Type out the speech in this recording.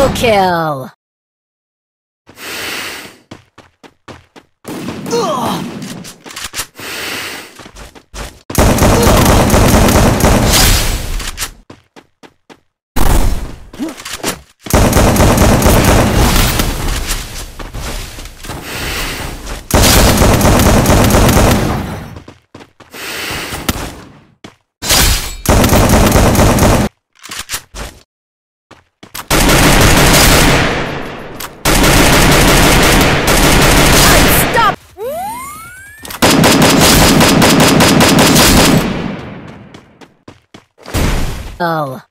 Double kill! Stop! Oh.